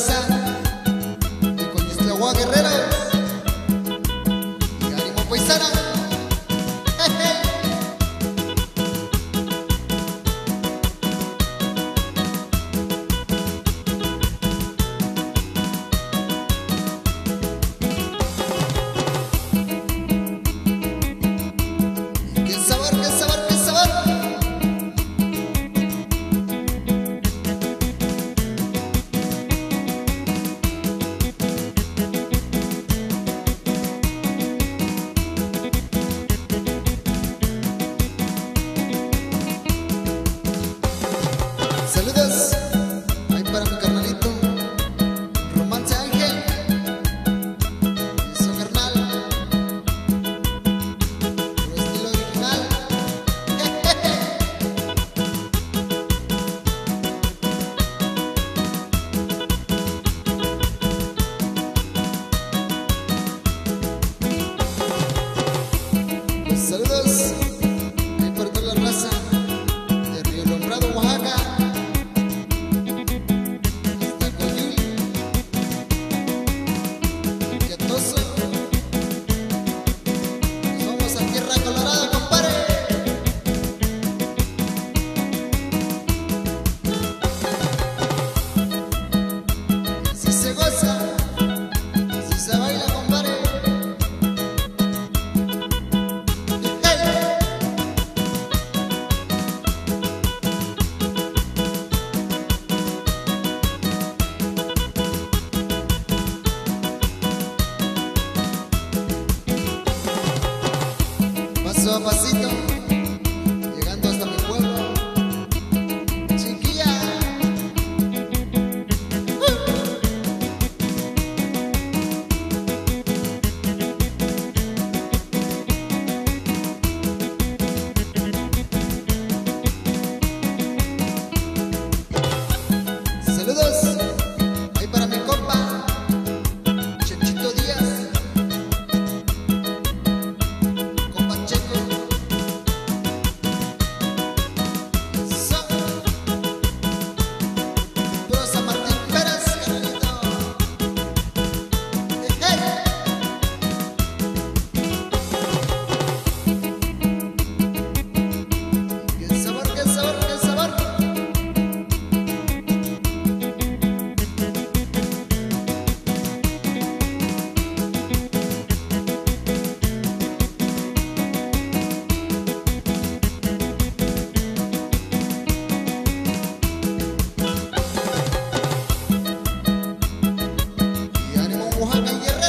pasar. Y con este agua guerrera y ánimo paisana. pues, Saludos. pasito a pasito mujer que lleva